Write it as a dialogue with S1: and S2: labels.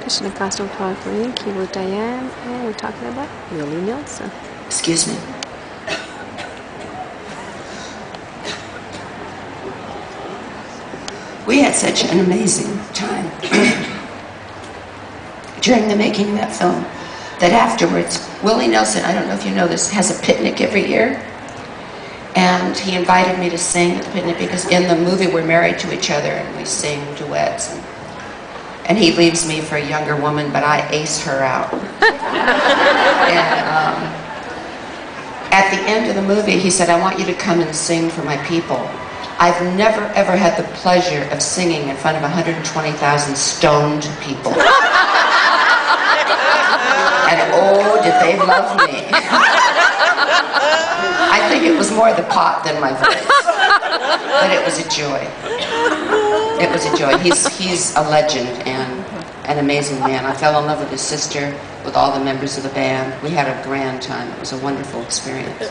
S1: Krishna Costume Queen, keyboard Dyan, and we're talking about Willie Nelson.
S2: Excuse me. We had such an amazing time during the making of that film that afterwards, Willie Nelson, I don't know if you know this, has a picnic every year. And he invited me to sing at the picnic because in the movie we're married to each other and we sing duets. And, and he leaves me for a younger woman, but I ace her out. and um, at the end of the movie, he said, I want you to come and sing for my people. I've never ever had the pleasure of singing in front of 120,000 stoned people. and oh, did they love me. I think it was more the pot than my voice. But it was a joy. It was a joy. He's, he's a legend and an amazing man. I fell in love with his sister, with all the members of the band. We had a grand time. It was a wonderful experience.